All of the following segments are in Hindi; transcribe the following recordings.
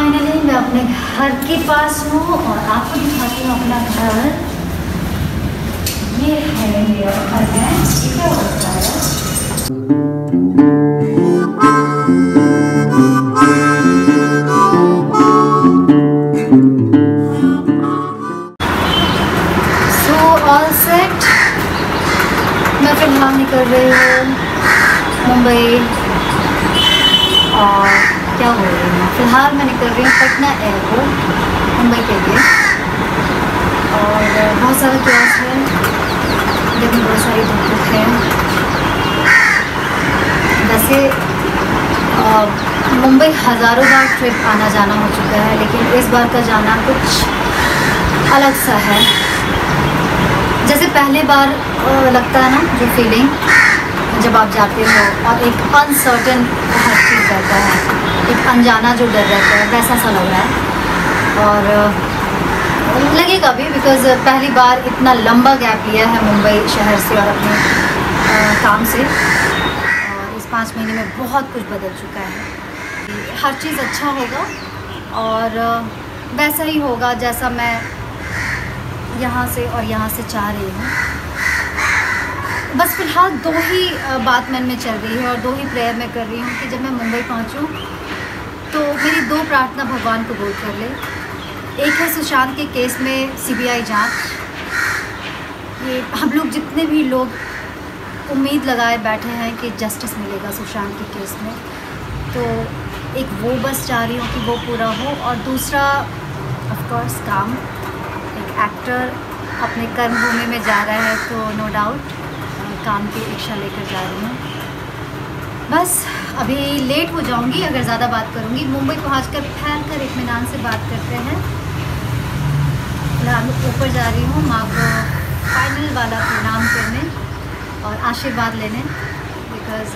फाइनली मैं अपने घर के पास हूँ और आपको दिखाती हूँ अपना घर। ये है मेरा घर है क्या होता है मैं फ़िलहाल निकल रही हूँ मुंबई। और क्या हो रही हूँ फ़िलहाल मैं निकल रही हूँ पटना एयरपोर्ट मुंबई के लिए। और बहुत सारा क्लास है। लेकिन बहुत सारी दिक्कत है वैसे मुंबई हज़ारों बार ट्रिप आना जाना हो चुका है, लेकिन इस बार का जाना कुछ अलग सा है। जैसे पहले बार लगता है ना, जो फीलिंग जब आप जाते हो, और एक अनसर्टन हर चीज़ रहता है। एक अनजाना जो डर रहता है, वैसा सा लग रहा है। और लगेगा भी बिकॉज़ पहली बार इतना लंबा गैप लिया है मुंबई शहर से और अपने काम से। और इस पाँच महीने में बहुत कुछ बदल चुका है। हर चीज़ अच्छा होगा, और वैसा ही होगा जैसा मैं यहाँ से और यहाँ से चाह रही हूँ। बस फ़िलहाल दो ही बात मन में चल रही है और दो ही प्रेयर मैं कर रही हूँ कि जब मैं मुंबई पहुँचूँ तो मेरी दो प्रार्थना भगवान कबूल कर ले। एक है सुशांत के केस में सीबीआई जाँच। ये हम लोग जितने भी लोग उम्मीद लगाए बैठे हैं कि जस्टिस मिलेगा सुशांत के केस में तो एक वो बस चाह रही हूँ कि वो पूरा हो। और दूसरा ऑफकोर्स काम। एक एक्टर अपने कर्मभूमि में जा रहा है तो नो डाउट काम की रिक्शा लेकर जा रही हूँ। बस, अभी लेट हो जाऊँगी, अगर ज़्यादा बात करूँगी। मुंबई पहुँच कर फैल कर इतमान से बात करते हैं। फ़िलहाल ऊपर जा रही हूँ, माँ को फाइनल वाला प्रणाम करने और आशीर्वाद लेने बिकॉज़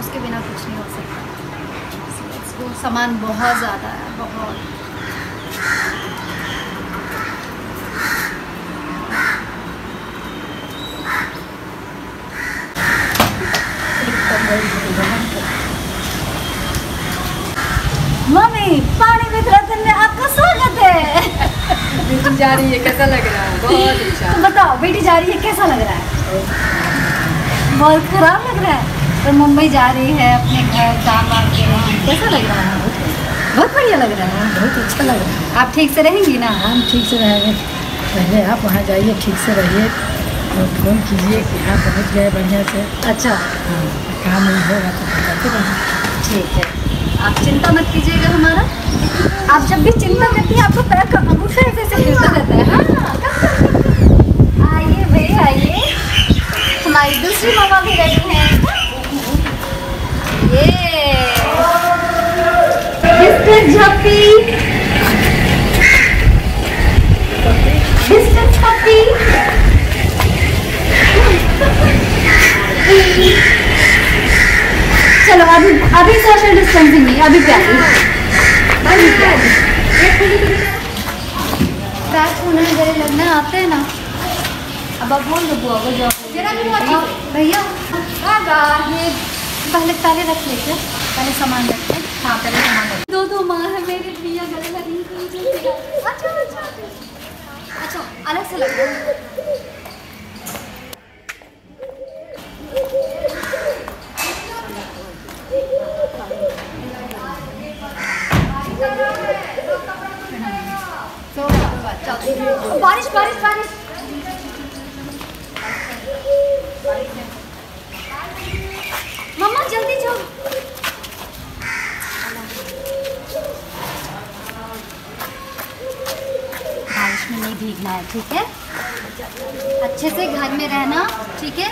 उसके बिना कुछ नहीं हो सकता। सामान बहुत ज़्यादा है, बहुत मम्मी पानी वितरण में आपका स्वागत है बेटी जा रही है कैसा लग रहा है बहुत अच्छा तो बताओ बेटी जा रही है कैसा लग रहा है बहुत खराब लग रहा है तो मुंबई जा रही है अपने घर काम वाम के कैसा लग रहा है बहुत बढ़िया लग रहा है बहुत अच्छा लग रहा है आप ठीक से रहेंगी ना हम ठीक से रहेंगे पहले आप वहाँ जाइए ठीक से रहिए और फ़ोन कीजिए कि हाँ पहुँच गए बढ़िया से अच्छा हाँ काम नहीं होगा तो रहेंगे ठीक है आप चिंता मत कीजिएगा हमारा आप जब भी चिंता करती हैं आपको पैर का अंगूठा ऐसे ऐसे रहता है हाँ आइए हमारी दूसरी मामा भी रेडी हैं। ये। डिस्टेंस झप्पी डिस्टेंस पप्पी चलो अभी अभी सोशल डिस्टेंसिंग नहीं अभी प्यारी अभी प्यारी होने लगना आते हैं ना। अब आप बोल दो बुआ जाओ भैया। ये पहले पहले रख लेते पहले सामान रखते हैं हाँ पहले सामान रखते दो दो माँ है मेरे भैया गले लगी अच्छा अच्छा। अच्छा अलग से लग है। बारिश बारिश बारिश। मम्मा जल्दी जाओ। बारिश में नहीं भीगना है ठीक है? अच्छे से घर में रहना ठीक है?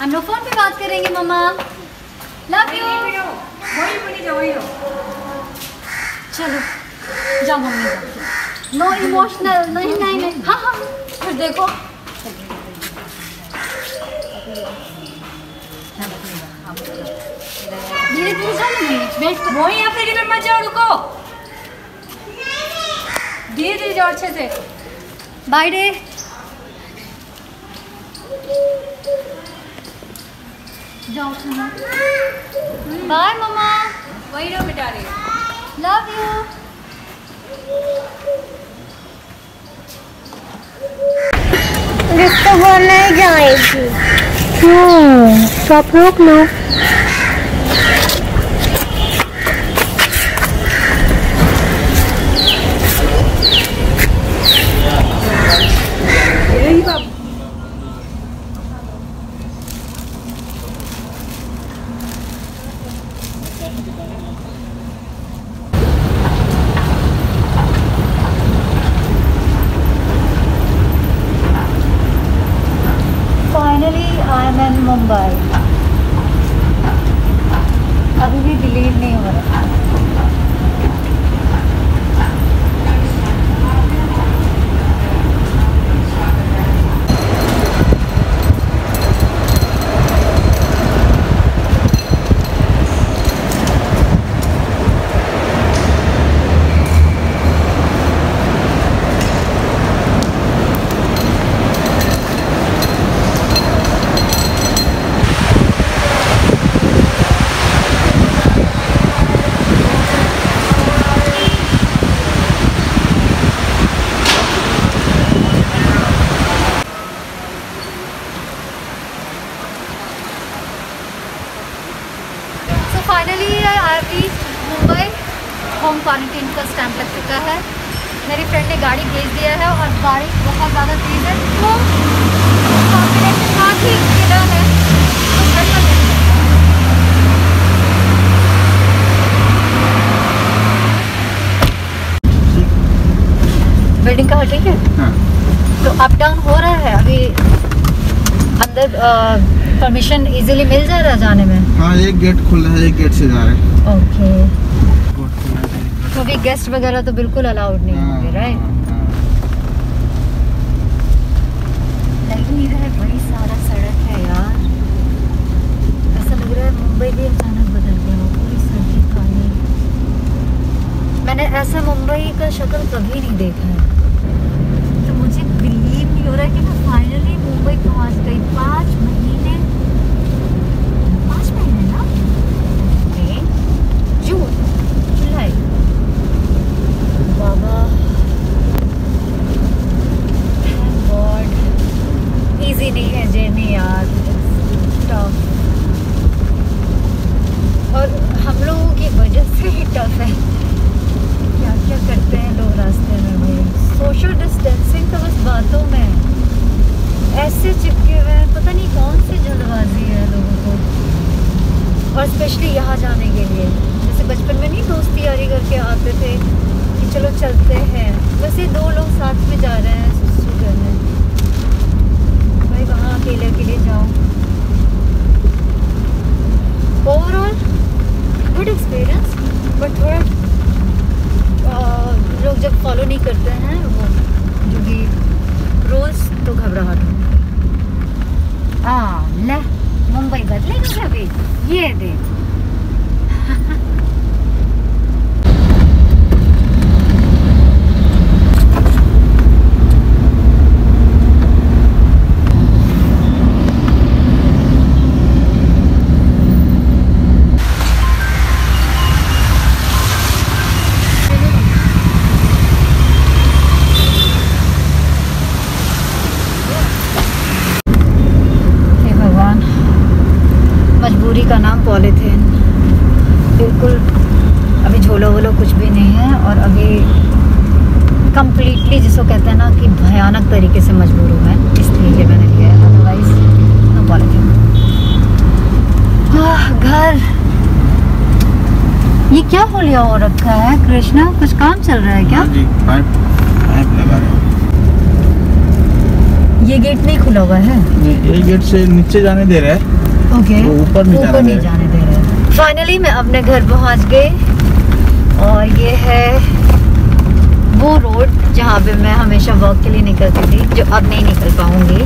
हम लोग फ़ोन पे बात करेंगे मम्मा। लव यू चलो जाओ मम्मी। नो इमोशनल नहीं नहीं नहीं। हाँ हाँ फिर देखो। धीरे धीरे जाओ ना मम्मी बैठ कर वही मत जाओ रुको धीरे धीरे जाओ अच्छे से बाय डे जाओ बाय मम्मा वही रहो बेटा रे लव यू जिसको वो नहीं जाएगी तो आप रोक लो आई एम इन मुंबई अभी भी बिलीव नहीं हो रहा so finally I reach Mumbai home quarantine का स्टैंप लग चुका है। मेरी फ्रेंड ने गाड़ी भेज दिया है और बारिश बहुत ज़्यादा तेज़ है। तो गिरा है है। बिल्डिंग का ठीक है? हाँ। तो अप डाउन हो रहा है। अभी अंदर परमिशन इजीली मिल जा रहा है जाने में? हाँ एक गेट खुल रहा है एक गेट से जा रहे हैं। ओके अभी गेस्ट वगैरह तो बिल्कुल अलाउड नहीं हाँ, होंगे राइट हाँ, हाँ। ही रहा है बड़ी सारा सड़क है यार। ऐसा लग रहा है मुंबई भी अचानक बदल गया हो पूरी सड़कें खाली मैंने ऐसा मुंबई का शक्ल कभी नहीं देखा है। तो मुझे बिलीव नहीं हो रहा है कि मैं फाइनली मुंबई पहुँच गई। पाँच महीने पाँच महीने ना मई जून जुलाई बाबा थैंक गॉड इजी नहीं है जर्नी यार टफ और हम लोगों की वजह से ही टफ है क्या क्या करते हैं लोग रास्ते में भी सोशल डिस्टेंसिंग तो बस बातों में है। ऐसे चिपके हुए हैं पता नहीं कौन सी जल्दबाजी है लोगों को और स्पेशली यहाँ जाने के लिए जैसे बचपन में नहीं दोस्ती यारी करके आते थे कि चलो चलते हैं वैसे दो लोग साथ में जा रहे हैं सुसु करने भाई वहाँ अकेले अकेले जाओ ओवरऑल गुड एक्सपीरियंस बट थोड़ा अ, लोग जब फॉलो नहीं करते हैं वो जो भी रूल्स तो घबराहट होती है। आ ले मुंबई बदलेगा अभी ये देख हे भगवान मजबूरी का नाम पॉलीथीन। बिल्कुल अभी झोलो वोलो कुछ भी नहीं है और अभी कंप्लीटली जिसको कहते हैं ना कि भयानक तरीके से मजबूर हूँ मैं इसलिए ये मैंने लिया है। Otherwise no polythene. घर। ये क्या हो लिया हो रखा है? कृष्णा कुछ काम चल रहा है क्या? हाँ जी पाइप पाइप लगा रहे हैं। ये गेट नहीं खुला हुआ है? ये गेट से नीचे जाने दे रहा है। ओके वो ऊपर नहीं ऊपर जाने नहीं दे रहे। जाने दे रहे फाइनली मैं अपने घर पहुँच गई। और ये है वो रोड जहाँ पे मैं हमेशा वॉक के लिए निकलती थी जो अब नहीं निकल पाऊँगी।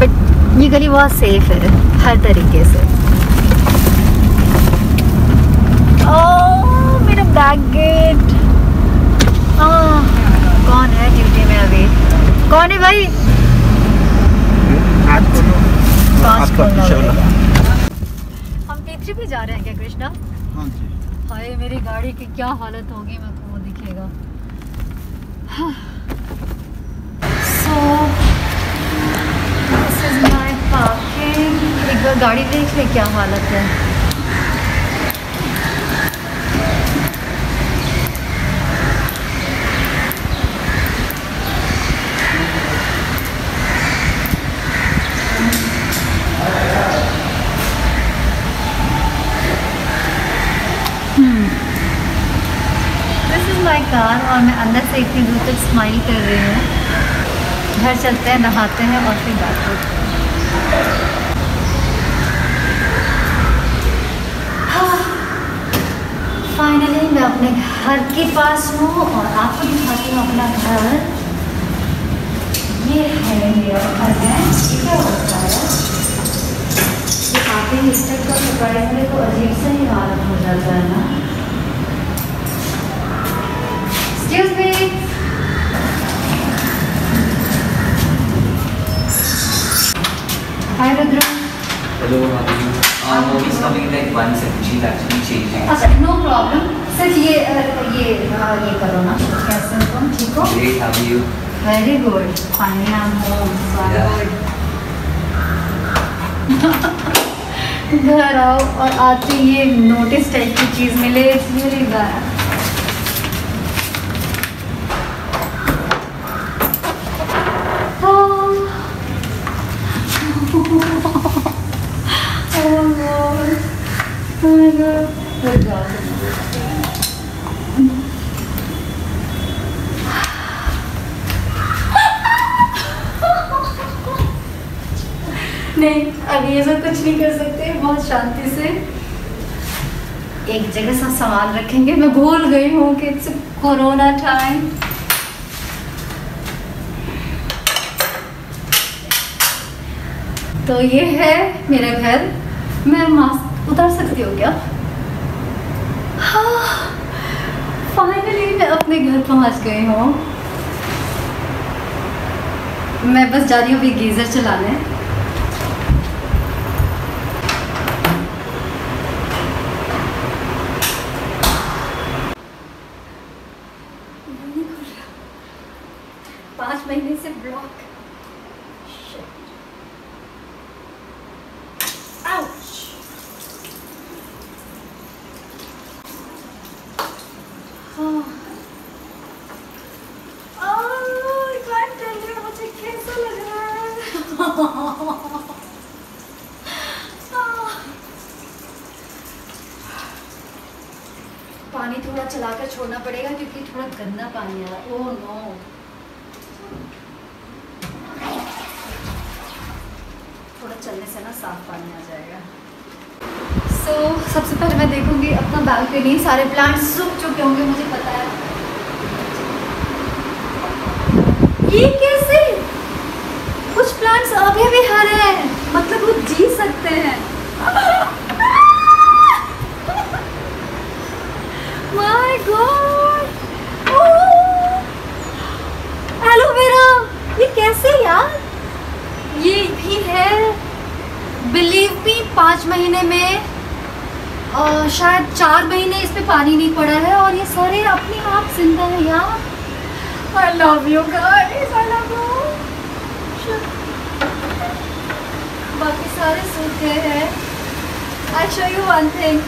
बट ये गली बहुत सेफ़ है हर तरीके से। ओह मेरा बैक गेट हाँ कौन है ड्यूटी में अभी? कौन है भाई आज पाँच आपका। हम तीसरी पे जा रहे हैं क्या कृष्णा? हाँ जी। हाय मेरी गाड़ी की क्या हालत होगी मेरे को वो दिखेगा। So this is my parking एक बार गाड़ी देख ले क्या हालत है दिस इज़ माई कार और मैं अंदर से इतनी दूर तक स्माइल कर रही हूँ। घर चलते हैं, नहाते हैं और फिर बात करते हैं। फाइनली मैं अपने घर के पास हूँ और आपको दिखाती हूँ अपना घर। ये है मेरा घर, है क्या होता है? ये आते ही इस टाइप का सरप्राइज़ में तो अजीब सा ही हालत हो जाता है ना? Excuse me. Hi Rudra. Hello, how are you? Uh, Movi's coming in like one second. She's actually changing. अच्छा नो प्रॉब्लम सिर्फ़ ये अ, ये अ, ये करो ना कैसे हो तुम ठीक हो Great, how are you? Very good finally I am home so Yeah. Good घर आओ और आते ये नोटिस टाइप की चीज़ मिले इट्स रियली बैड नहीं, अब ये कुछ नहीं कर सकते, बहुत शांति से। एक जगह सब सामान रखेंगे। मैं भूल गई हूँ कि इट्स कोरोना टाइम तो ये है मेरा घर। मैं मास्क उतार सकती हो क्या? हाँ। फाइनली मैं अपने घर पहुँच गई हूँ। मैं बस जा रही हूँ अभी गीज़र चलाने। पाँच महीने से block Ouch! Oh. Oh, I can't tell you मुझे कैसा लग रहा है Ah. पानी थोड़ा चलाकर क्योंकि थोड़ा गंदा पानी आ रहा ओह नो थोड़ा चलने से ना साफ़ पानी आ जाएगा। सो so, सबसे पहले मैं देखूँगी अपना बालकनी सारे प्लांट्स सूख चुके होंगे मुझे पता है। ये कैसे? कुछ प्लांट्स अभी भी हरे हैं। मतलब वो जी सकते हैं। माय गॉड एलोवेरा ये कैसे यार ये भी है। बिलीव मी पाँच महीने में और शायद चार महीने इस पे पानी नहीं पड़ा है और ये सारे अपने आप ज़िंदा है यार। I love you guys I love you बाकी सारे सूख गए हैं। I show you one thing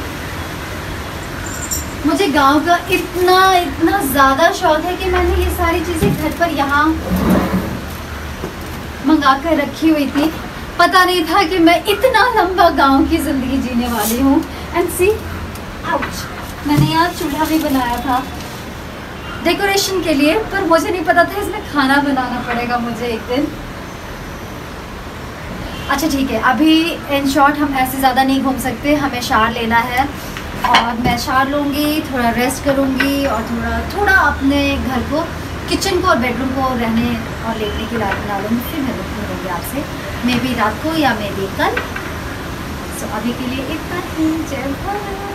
मुझे गाँव का इतना इतना ज़्यादा शौक है कि मैंने ये सारी चीज़ें घर पर यहाँ मंगा कर रखी हुई थी। पता नहीं था कि मैं इतना लंबा गाँव की ज़िंदगी जीने वाली हूँ। एंड सी आउच मैंने यहाँ चूल्हा भी बनाया था डेकोरेशन के लिए, पर मुझे नहीं पता था इसमें खाना बनाना पड़ेगा मुझे एक दिन। अच्छा ठीक है, अभी इन शॉर्ट हम ऐसे ज़्यादा नहीं घूम सकते, हमें शार लेना है। और मैं शार लूँगी, थोड़ा रेस्ट करूँगी और थोड़ा थोड़ा अपने घर को किचन को और बेडरूम को रहने और लेटने की रात बना लूँगी, फिर मैं मिलूँगी आपसे। मे बी रात को या मे बी कल। सो अभी के लिए इतना ही। जय भारत